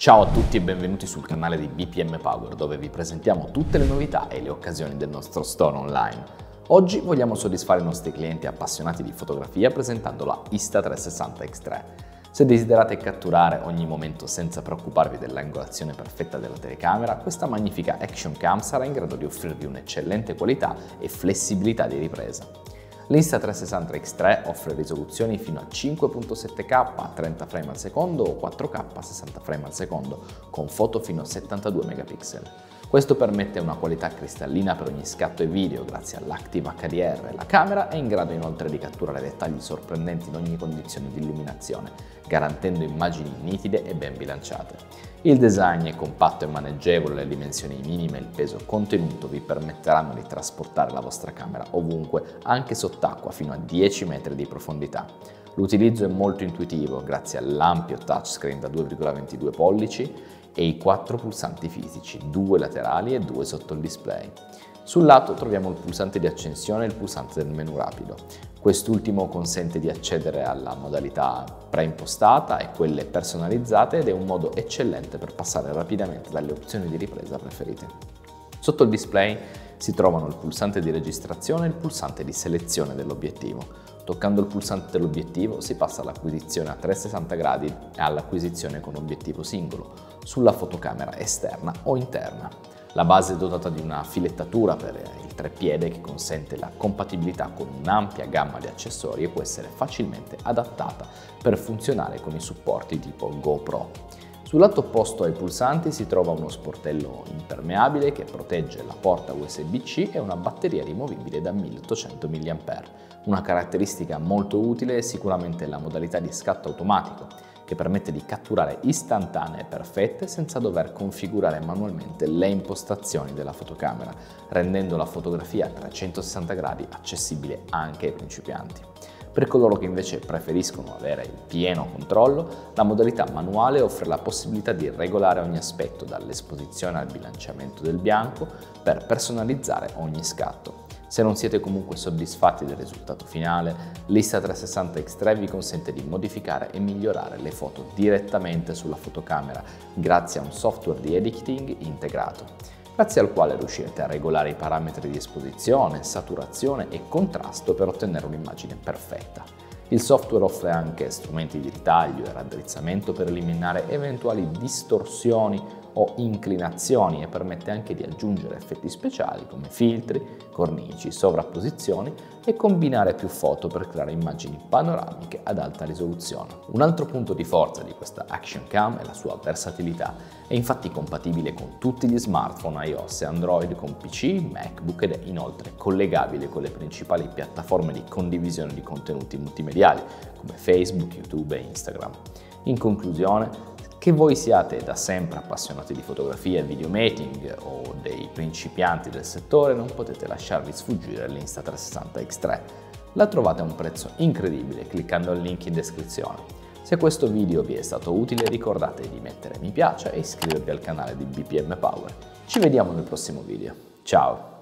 Ciao a tutti e benvenuti sul canale di BPM Power dove vi presentiamo tutte le novità e le occasioni del nostro store online. Oggi vogliamo soddisfare i nostri clienti appassionati di fotografia presentando la Insta360 X3. Se desiderate catturare ogni momento senza preoccuparvi dell'angolazione perfetta della telecamera, questa magnifica Action Cam sarà in grado di offrirvi un'eccellente qualità e flessibilità di ripresa. L'Insta360 X3 offre risoluzioni fino a 5.7K a 30 frame al secondo o 4K a 60 frame al secondo, con foto fino a 72 megapixel. Questo permette una qualità cristallina per ogni scatto e video grazie all'Active HDR. La camera è in grado inoltre di catturare dettagli sorprendenti in ogni condizione di illuminazione, garantendo immagini nitide e ben bilanciate. Il design è compatto e maneggevole, le dimensioni minime e il peso contenuto vi permetteranno di trasportare la vostra camera ovunque, anche sott'acqua fino a 10 metri di profondità. L'utilizzo è molto intuitivo grazie all'ampio touchscreen da 2,22 pollici e i quattro pulsanti fisici, due laterali e due sotto il display. Sul lato troviamo il pulsante di accensione e il pulsante del menu rapido. Quest'ultimo consente di accedere alla modalità preimpostata e quelle personalizzate ed è un modo eccellente per passare rapidamente dalle opzioni di ripresa preferite. Sotto il display si trovano il pulsante di registrazione e il pulsante di selezione dell'obiettivo. Toccando il pulsante dell'obiettivo si passa all'acquisizione a 360 gradi e all'acquisizione con obiettivo singolo, sulla fotocamera esterna o interna. La base è dotata di una filettatura per il treppiede che consente la compatibilità con un'ampia gamma di accessori e può essere facilmente adattata per funzionare con i supporti tipo GoPro. Sul lato opposto ai pulsanti si trova uno sportello impermeabile che protegge la porta USB-C e una batteria rimovibile da 1800 mAh. Una caratteristica molto utile è sicuramente la modalità di scatto automatico, che permette di catturare istantanee perfette senza dover configurare manualmente le impostazioni della fotocamera, rendendo la fotografia a 360 gradi accessibile anche ai principianti. Per coloro che invece preferiscono avere il pieno controllo, la modalità manuale offre la possibilità di regolare ogni aspetto dall'esposizione al bilanciamento del bianco per personalizzare ogni scatto. Se non siete comunque soddisfatti del risultato finale, l'Insta360 X3 vi consente di modificare e migliorare le foto direttamente sulla fotocamera grazie a un software di editing integrato, grazie al quale riuscirete a regolare i parametri di esposizione, saturazione e contrasto per ottenere un'immagine perfetta. Il software offre anche strumenti di ritaglio e raddrizzamento per eliminare eventuali distorsioni o inclinazioni e permette anche di aggiungere effetti speciali come filtri, cornici, sovrapposizioni e combinare più foto per creare immagini panoramiche ad alta risoluzione. Un altro punto di forza di questa Action Cam è la sua versatilità. È infatti compatibile con tutti gli smartphone iOS e Android con PC, MacBook ed è inoltre collegabile con le principali piattaforme di condivisione di contenuti multimediali come Facebook, YouTube e Instagram. In conclusione, che voi siate da sempre appassionati di fotografia e videomaking o dei principianti del settore, non potete lasciarvi sfuggire l'Insta360 X3. La trovate a un prezzo incredibile cliccando al link in descrizione. Se questo video vi è stato utile ricordate di mettere mi piace e iscrivervi al canale di BPM Power. Ci vediamo nel prossimo video. Ciao!